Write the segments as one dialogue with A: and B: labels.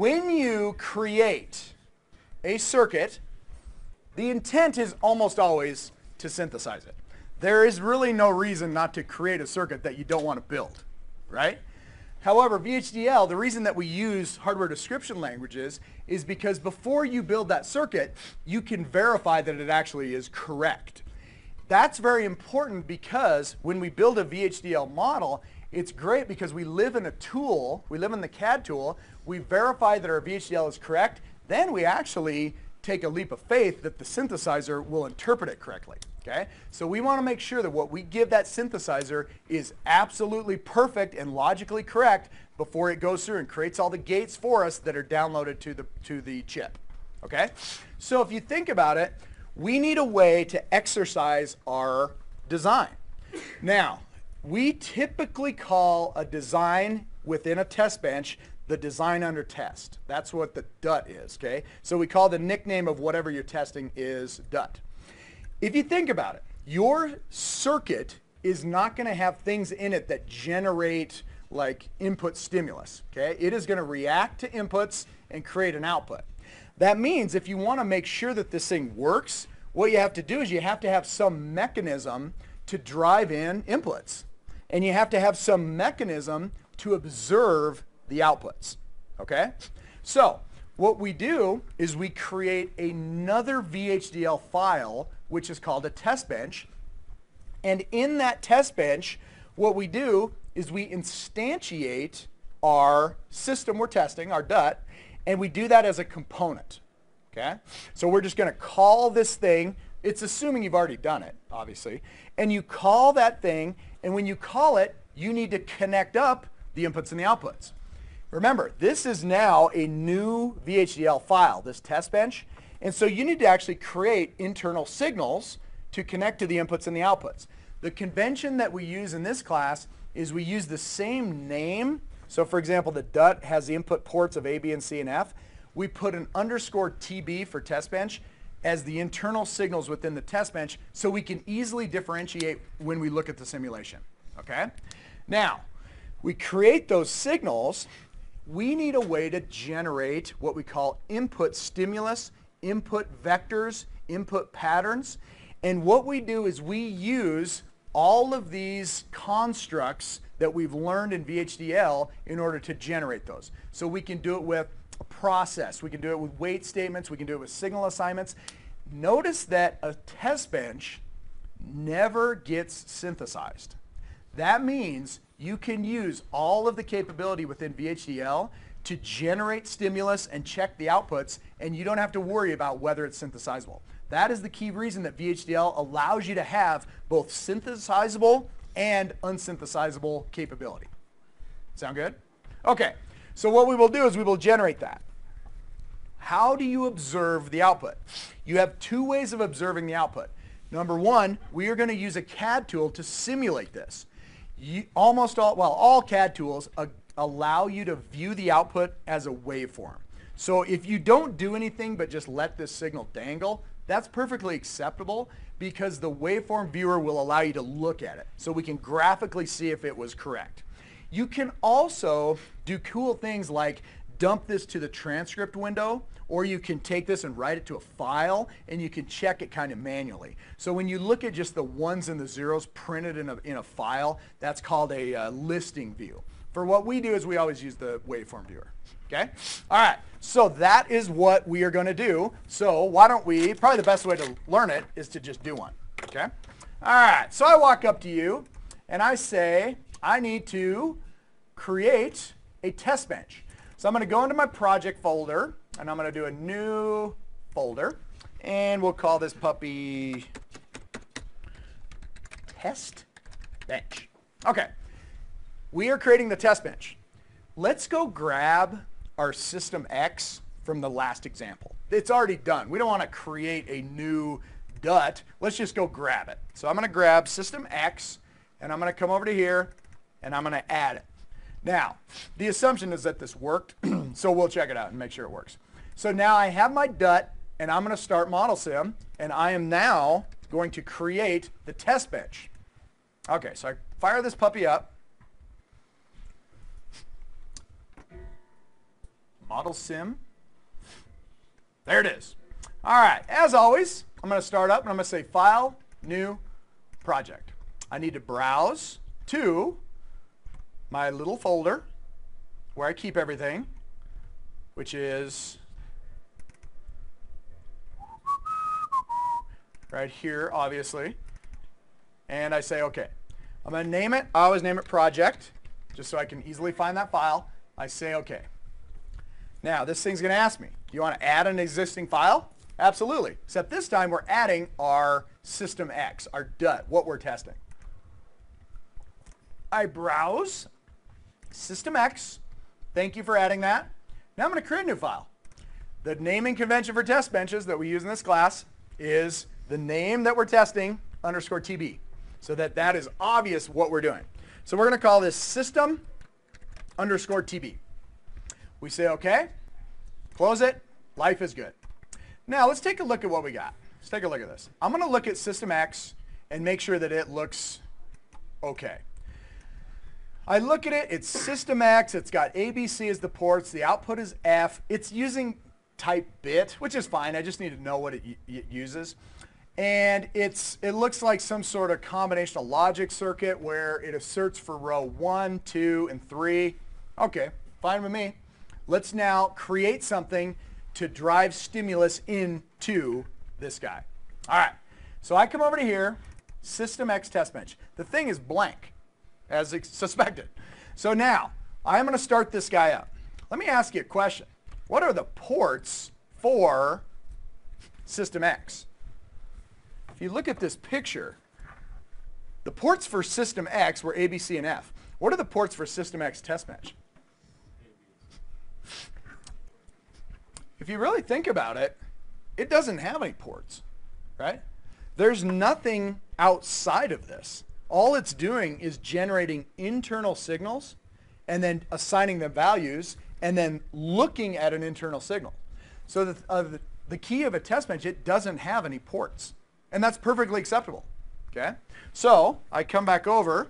A: when you create a circuit, the intent is almost always to synthesize it. There is really no reason not to create a circuit that you don't want to build, right? However, VHDL, the reason that we use hardware description languages is because before you build that circuit, you can verify that it actually is correct. That's very important because when we build a VHDL model, it's great because we live in a tool, we live in the CAD tool, we verify that our VHDL is correct, then we actually take a leap of faith that the synthesizer will interpret it correctly. Okay? So we want to make sure that what we give that synthesizer is absolutely perfect and logically correct before it goes through and creates all the gates for us that are downloaded to the, to the chip. Okay? So if you think about it, we need a way to exercise our design. Now, we typically call a design within a test bench the design under test. That's what the DUT is, okay? So we call the nickname of whatever you're testing is DUT. If you think about it, your circuit is not going to have things in it that generate like input stimulus, okay? It is going to react to inputs and create an output. That means if you want to make sure that this thing works, what you have to do is you have to have some mechanism to drive in inputs. And you have to have some mechanism to observe the outputs. Okay? So what we do is we create another VHDL file, which is called a test bench. And in that test bench, what we do is we instantiate our system we're testing, our DUT, and we do that as a component. Okay? So we're just going to call this thing. It's assuming you've already done it, obviously. And you call that thing, and when you call it, you need to connect up the inputs and the outputs. Remember, this is now a new VHDL file, this test bench. And so you need to actually create internal signals to connect to the inputs and the outputs. The convention that we use in this class is we use the same name. So for example, the DUT has the input ports of A, B, and C, and F. We put an underscore TB for test bench as the internal signals within the test bench so we can easily differentiate when we look at the simulation. Okay? Now, we create those signals we need a way to generate what we call input stimulus, input vectors, input patterns. And what we do is we use all of these constructs that we've learned in VHDL in order to generate those. So we can do it with process. We can do it with wait statements. We can do it with signal assignments. Notice that a test bench never gets synthesized. That means you can use all of the capability within VHDL to generate stimulus and check the outputs, and you don't have to worry about whether it's synthesizable. That is the key reason that VHDL allows you to have both synthesizable and unsynthesizable capability. Sound good? Okay, so what we will do is we will generate that. How do you observe the output? You have two ways of observing the output. Number one, we are going to use a CAD tool to simulate this you, almost all, well, all CAD tools uh, allow you to view the output as a waveform. So if you don't do anything but just let this signal dangle, that's perfectly acceptable because the waveform viewer will allow you to look at it so we can graphically see if it was correct. You can also do cool things like dump this to the transcript window or you can take this and write it to a file and you can check it kind of manually. So when you look at just the ones and the zeros printed in a, in a file, that's called a uh, listing view. For what we do is we always use the waveform viewer. Okay? All right. So that is what we are going to do. So why don't we, probably the best way to learn it is to just do one. Okay? All right. So I walk up to you and I say, I need to create a test bench. So I'm going to go into my project folder and I'm going to do a new folder. And we'll call this puppy test bench. Okay. We are creating the test bench. Let's go grab our system X from the last example. It's already done. We don't want to create a new DUT. Let's just go grab it. So I'm going to grab system X and I'm going to come over to here and I'm going to add it. Now, the assumption is that this worked, so we'll check it out and make sure it works. So now I have my DUT, and I'm going to start ModelSim, and I am now going to create the test bench. Okay, so I fire this puppy up. ModelSim. There it is. All right, as always, I'm going to start up and I'm going to say File, New, Project. I need to browse to my little folder where I keep everything, which is right here, obviously. And I say, okay. I'm going to name it. I always name it project, just so I can easily find that file. I say, okay. Now, this thing's going to ask me, do you want to add an existing file? Absolutely. Except this time we're adding our system X, our DUT, what we're testing. I browse system X. Thank you for adding that. Now I'm going to create a new file. The naming convention for test benches that we use in this class is the name that we're testing underscore TB so that that is obvious what we're doing. So we're going to call this system underscore TB. We say OK, close it, life is good. Now let's take a look at what we got. Let's take a look at this. I'm going to look at system X and make sure that it looks okay. I look at it, it's system X, it's got ABC as the ports, the output is F, it's using type bit, which is fine, I just need to know what it, it uses. And it's, it looks like some sort of combinational logic circuit where it asserts for row 1, 2, and 3. Okay, fine with me. Let's now create something to drive stimulus into this guy. All right, so I come over to here, System X test bench. The thing is blank, as suspected. So now, I'm going to start this guy up. Let me ask you a question. What are the ports for System X? If you look at this picture, the ports for System X were A, B, C, and F. What are the ports for System X test bench? If you really think about it, it doesn't have any ports, right? There's nothing outside of this. All it's doing is generating internal signals and then assigning them values and then looking at an internal signal. So the, uh, the, key of a test bench, it doesn't have any ports. And that's perfectly acceptable. Okay? So I come back over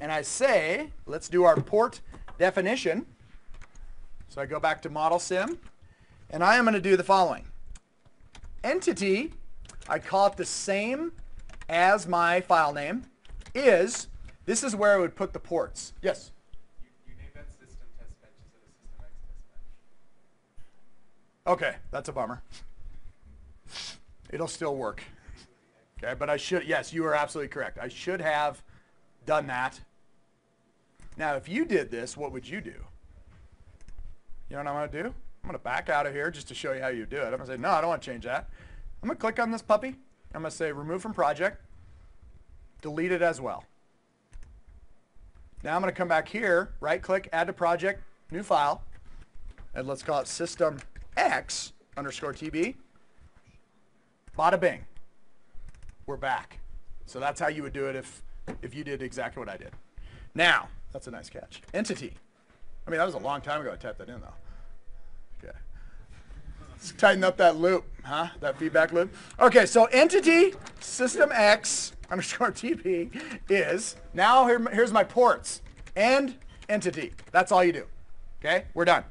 A: and I say, let's do our port definition. So I go back to ModelSim and I am going to do the following. Entity, I call it the same as my file name, is, this is where I would put the ports. Yes?
B: You, system test bench instead system X test
A: bench. Okay, that's a bummer. It'll still work. Okay, but I should, yes, you are absolutely correct. I should have done that. Now, if you did this, what would you do? You know what I'm going to do? I'm going to back out of here just to show you how you do it. I'm going to say, no, I don't want to change that. I'm going to click on this puppy. I'm going to say remove from project. Delete it as well. Now I'm going to come back here, right click, add to project, new file, and let's call it system X underscore TB. Bada bing we're back. So that's how you would do it if, if you did exactly what I did. Now, that's a nice catch. Entity. I mean, that was a long time ago I typed that in, though. Okay. Let's tighten up that loop, huh? That feedback loop. Okay, so entity system X underscore TB is, now here, here's my ports, and entity. That's all you do. Okay, we're done.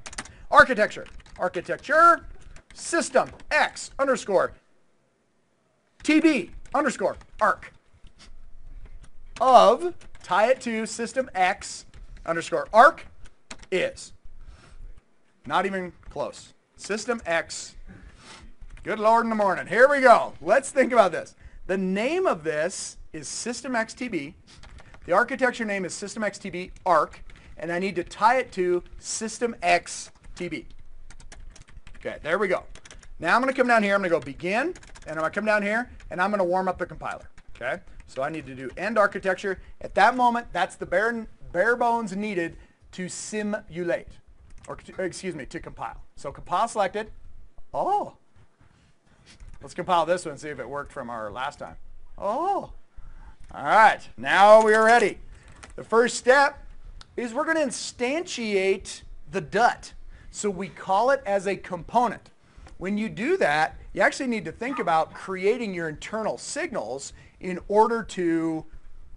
A: Architecture. Architecture system X underscore TB underscore arc of tie it to system X underscore arc is not even close. System X. Good Lord in the morning. Here we go. Let's think about this. The name of this is System XTB. The architecture name is System XTB ARC, and I need to tie it to System XTB. Okay, there we go. Now I'm going to come down here. I'm going to go begin, and I'm going to come down here, and I'm going to warm up the compiler. Okay? So I need to do end architecture. At that moment, that's the bare, bare bones needed to simulate, or excuse me, to compile. So compile selected. Oh. Let's compile this one and see if it worked from our last time. Oh. All right. Now we are ready. The first step is we're going to instantiate the DUT. So we call it as a component. When you do that, you actually need to think about creating your internal signals in order to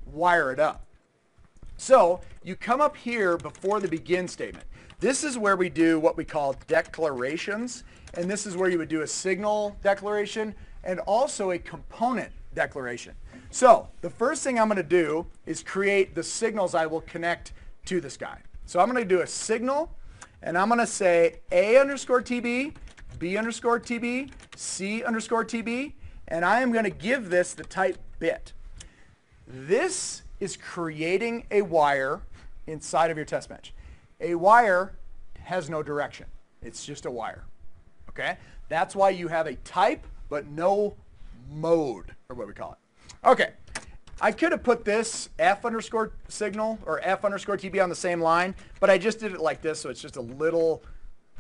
A: wire it up. So you come up here before the begin statement. This is where we do what we call declarations, and this is where you would do a signal declaration and also a component declaration. So the first thing I'm going to do is create the signals I will connect to this guy. So I'm going to do a signal, and I'm going to say A underscore TB, B underscore TB, C underscore TB, and I am going to give this the type bit. This is creating a wire inside of your test bench. A wire has no direction. It's just a wire. Okay? That's why you have a type but no mode, or what we call it. Okay. I could have put this F underscore signal or F underscore TB on the same line, but I just did it like this, so it's just a little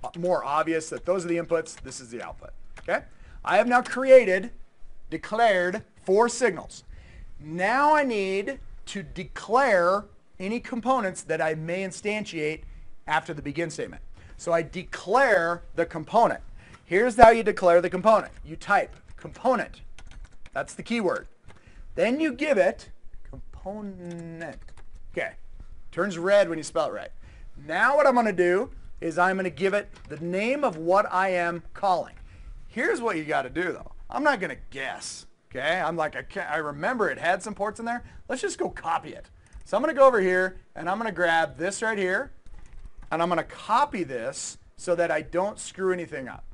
A: uh, more obvious that those are the inputs, this is the output. Okay? I have now created, declared four signals. Now I need to declare any components that I may instantiate after the begin statement. So I declare the component. Here's how you declare the component. You type component. That's the keyword. Then you give it component. Okay. Turns red when you spell it right. Now what I'm going to do is I'm going to give it the name of what I am calling. Here's what you got to do though. I'm not going to guess. Okay. I'm like, I, can't, I remember it had some ports in there. Let's just go copy it. So I'm going to go over here and I'm going to grab this right here and I'm going to copy this so that I don't screw anything up.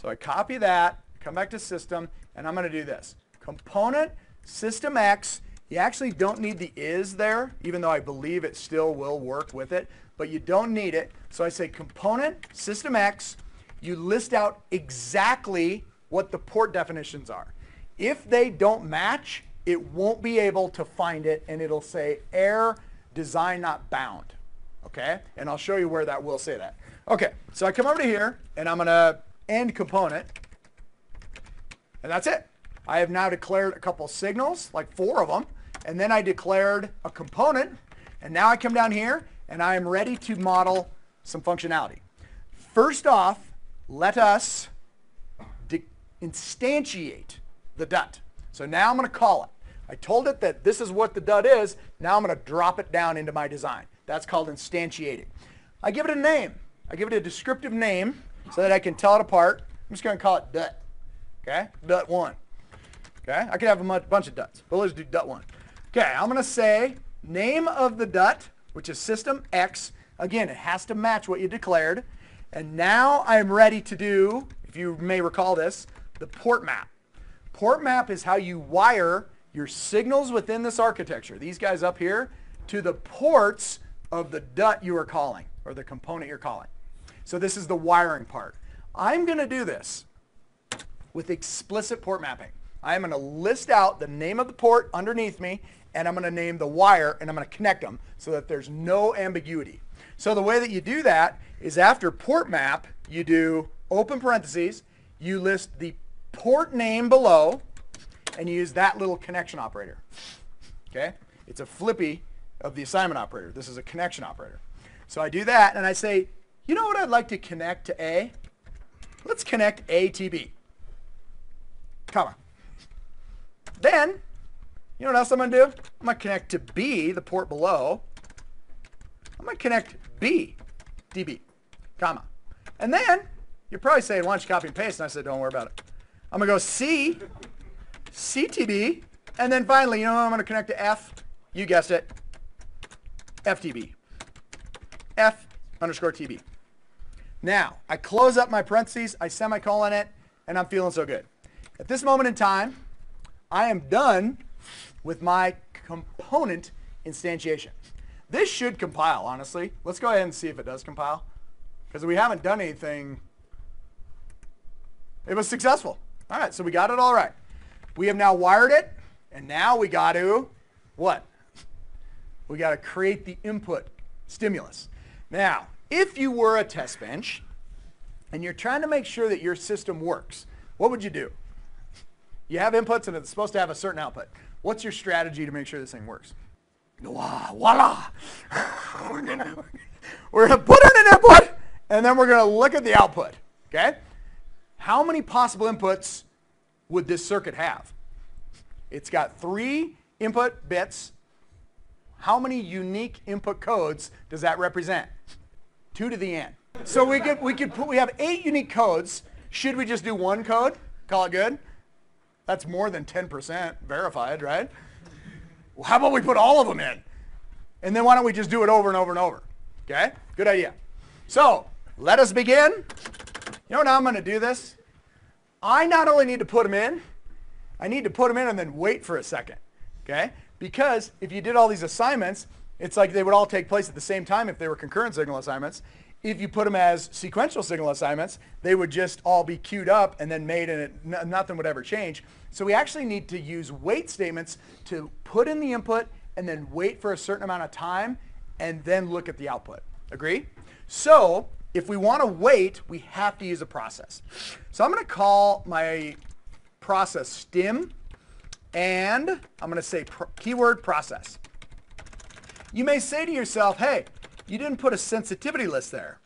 A: So I copy that, come back to system, and I'm going to do this. Component system X. You actually don't need the is there, even though I believe it still will work with it, but you don't need it. So I say component system X. You list out exactly what the port definitions are. If they don't match, it won't be able to find it, and it'll say error design not bound. Okay? And I'll show you where that will say that. Okay, so I come over to here, and I'm to end component, and that's it. I have now declared a couple signals, like four of them, and then I declared a component, and now I come down here, and I am ready to model some functionality. First off, let us instantiate the DUT. So now I'm going to call it. I told it that this is what the DUT is. Now I'm going to drop it down into my design. That's called instantiating. I give it a name. I give it a descriptive name so that I can tell it apart. I'm just going to call it DUT. Okay? DUT 1. Okay? I could have a bunch of DUTs, but let's do DUT 1. Okay, I'm going to say name of the DUT, which is system X. Again, it has to match what you declared. And now I'm ready to do, if you may recall this, the port map. Port map is how you wire your signals within this architecture, these guys up here, to the ports of the DUT you are calling, or the component you're calling. So this is the wiring part. I'm going to do this with explicit port mapping. I am going to list out the name of the port underneath me, and I'm going to name the wire, and I'm going to connect them so that there's no ambiguity. So the way that you do that is after port map, you do open parentheses, you list the port name below, and use that little connection operator. Okay? It's a flippy of the assignment operator. This is a connection operator. So I do that, and I say you know what I'd like to connect to A? Let's connect A to B. Comma. Then, you know what else I'm going to do? I'm going to connect to B, the port below. I'm going to connect B, TB, comma. And then, you're probably saying, why don't you copy and paste? And I said, don't worry about it. I'm going to go C, CTB, and then finally, you know I'm going to connect to F? You guessed it, FTB. F underscore TB. Now, I close up my parentheses, I semicolon it, and I'm feeling so good. At this moment in time, I am done with my component instantiation. This should compile, honestly. Let's go ahead and see if it does compile. Because we haven't done anything. It was successful. All right, so we got it all right. We have now wired it, and now we got to, what? We got to create the input stimulus. Now, if you were a test bench and you're trying to make sure that your system works, what would you do? You have inputs and it's supposed to have a certain output. What's your strategy to make sure this thing works? Voila! we're gonna we're gonna put in an input and then we're gonna look at the output. Okay? How many possible inputs would this circuit have? It's got three input bits. How many unique input codes does that represent? Two to the n. So we could we could put we have eight unique codes. Should we just do one code? Call it good? That's more than 10% verified, right? Well, how about we put all of them in? And then why don't we just do it over and over and over? Okay? Good idea. So let us begin. You know how I'm going to do this? I not only need to put them in, I need to put them in and then wait for a second. Okay? Because if you did all these assignments, it's like they would all take place at the same time if they were concurrent signal assignments. If you put them as sequential signal assignments, they would just all be queued up and then made and it, nothing would ever change. So we actually need to use wait statements to put in the input and then wait for a certain amount of time and then look at the output. Agree? So if we want to wait, we have to use a process. So I'm going to call my process stim and I'm going to say keyword process. You may say to yourself, hey, you didn't put a sensitivity list there.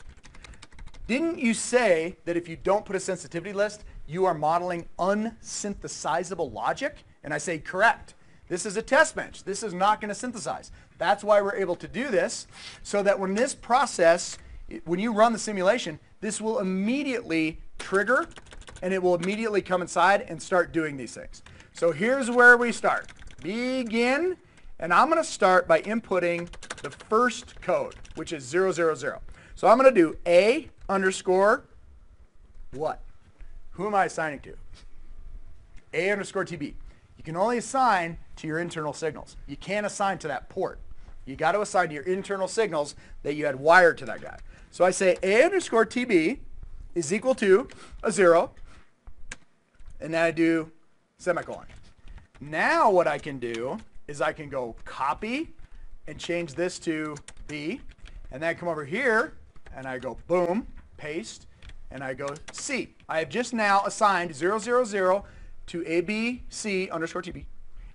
A: Didn't you say that if you don't put a sensitivity list, you are modeling unsynthesizable logic? And I say, correct. This is a test bench. This is not going to synthesize. That's why we're able to do this, so that when this process, when you run the simulation, this will immediately trigger and it will immediately come inside and start doing these things. So here's where we start. Begin, and I'm going to start by inputting the first code, which is 000. So I'm going to do A underscore what? Who am I assigning to? A underscore TB. You can only assign to your internal signals. You can't assign to that port. You got to assign to your internal signals that you had wired to that guy. So I say A underscore TB is equal to a zero, and then I do semicolon. Now what I can do is I can go copy and change this to B, and then I come over here and I go boom, paste, and I go C. I have just now assigned 000 to ABC underscore TB.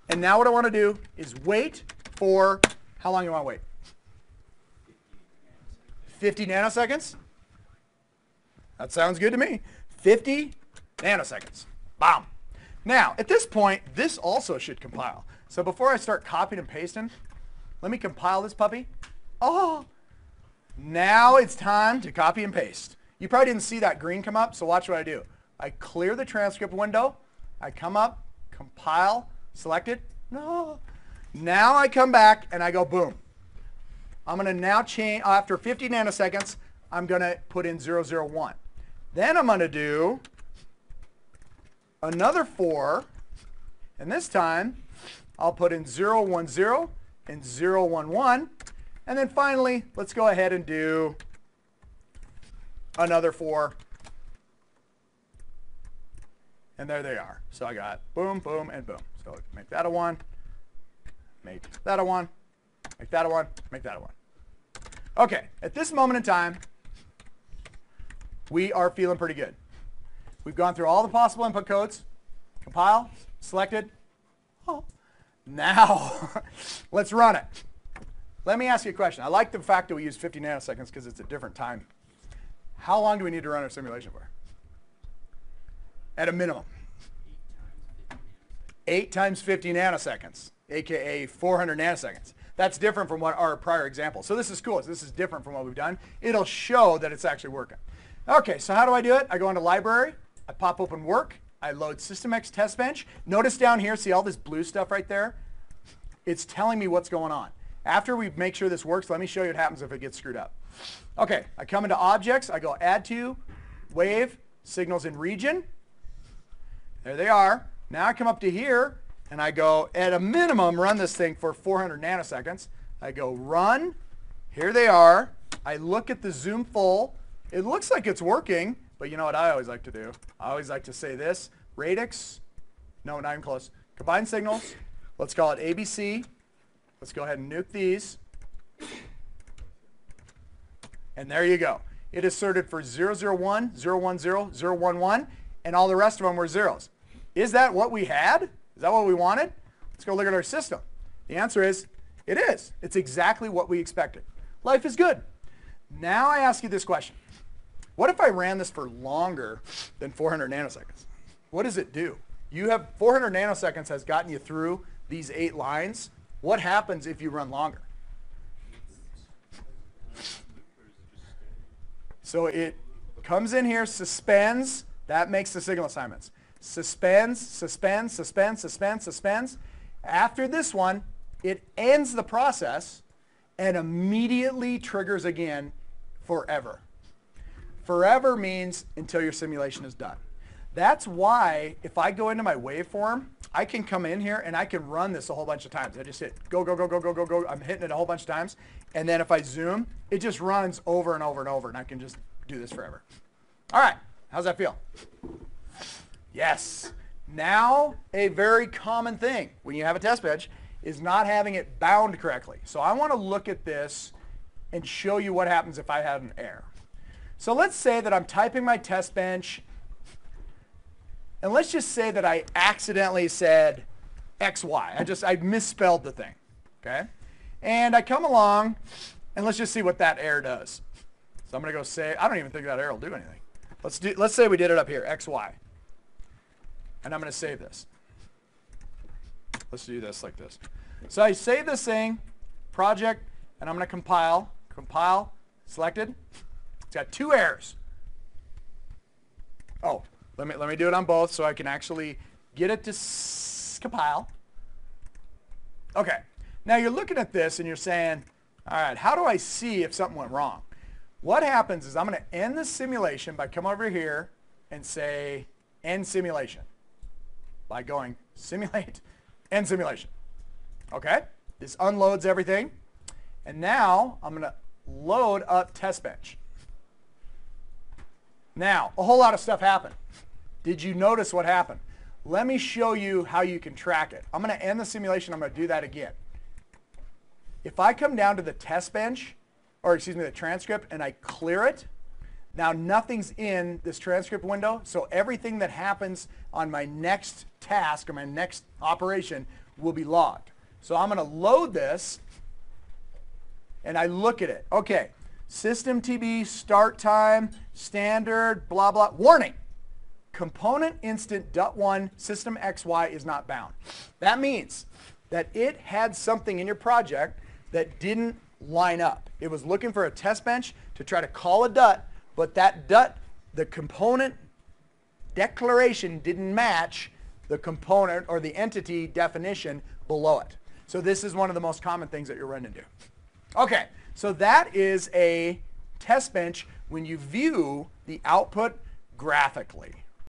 A: And now what I want to do is wait for, how long do you want to wait? 50 nanoseconds? That sounds good to me. 50 nanoseconds. Bam. Now, at this point, this also should compile. So before I start copying and pasting, let me compile this puppy. Oh, now it's time to copy and paste. You probably didn't see that green come up, so watch what I do. I clear the transcript window. I come up, compile, select it. No. Now I come back and I go boom. I'm going to now change, after 50 nanoseconds, I'm going to put in 001. Then I'm going to do another 4, and this time I'll put in 010 and 011. And then finally, let's go ahead and do another 4. And there they are. So I got boom, boom, and boom. So make that a 1, make that a 1, make that a 1, make that a 1. Okay, at this moment in time, we are feeling pretty good. We've gone through all the possible input codes, compile, selected. Oh. Now, let's run it. Let me ask you a question. I like the fact that we use 50 nanoseconds because it's a different time. How long do we need to run our simulation for? At a minimum. 8 times 50 nanoseconds, aka 400 nanoseconds. That's different from what our prior example. So this is cool. This is different from what we've done. It'll show that it's actually working. Okay, so how do I do it? I go into library, I pop open work, I load SystemX test bench. Notice down here, see all this blue stuff right there? It's telling me what's going on. After we make sure this works, let me show you what happens if it gets screwed up. Okay, I come into objects, I go add to, wave, signals in region. There they are. Now I come up to here and I go, at a minimum, run this thing for 400 nanoseconds. I go run. Here they are. I look at the zoom full. It looks like it's working, but you know what I always like to do? I always like to say this. Radix, no, not even close. Combined signals. Let's call it ABC. Let's go ahead and nuke these. And there you go. It is sorted for 001, 010, 011, and all the rest of them were zeros. Is that what we had? Is that what we wanted? Let's go look at our system. The answer is, it is. It's exactly what we expected. Life is good. Now I ask you this question. What if I ran this for longer than 400 nanoseconds? What does it do? You have 400 nanoseconds has gotten you through these eight lines. What happens if you run longer? So it comes in here, suspends, that makes the signal assignments. Suspends, suspends, suspends, suspends, suspends. After this one, it ends the process and immediately triggers again forever. Forever means until your simulation is done. That's why if I go into my waveform, I can come in here and I can run this a whole bunch of times. I just hit go, go, go, go, go, go, go. I'm hitting it a whole bunch of times. And then if I zoom, it just runs over and over and over and I can just do this forever. All right, how's that feel? Yes. Now, a very common thing when you have a test bench is not having it bound correctly. So I want to look at this and show you what happens if I had an error. So let's say that I'm typing my test bench, and let's just say that I accidentally said XY. I just, I misspelled the thing, okay? And I come along, and let's just see what that error does. So I'm going to go say, I don't even think that error will do anything. Let's, do, let's say we did it up here, XY. And I'm going to save this. Let's do this like this. So I save this thing, project, and I'm going to compile. Compile, selected. It's got two errors. Oh, let me, let me do it on both so I can actually get it to compile. Okay. Now you're looking at this and you're saying, all right, how do I see if something went wrong? What happens is I'm going to end the simulation by coming over here and say end simulation by going simulate end simulation. Okay? This unloads everything. And now I'm going to load up test bench. Now, a whole lot of stuff happened. Did you notice what happened? Let me show you how you can track it. I'm going to end the simulation. I'm going to do that again. If I come down to the test bench, or excuse me, the transcript, and I clear it, now nothing's in this transcript window, so everything that happens on my next task or my next operation will be logged. So I'm going to load this, and I look at it. Okay, system TB, start time, standard, blah, blah. Warning, component instant dot one system XY is not bound. That means that it had something in your project that didn't line up. It was looking for a test bench to try to call a DUT, but that the component declaration didn't match the component or the entity definition below it. So this is one of the most common things that you're running into. Okay, so that is a test bench when you view the output graphically.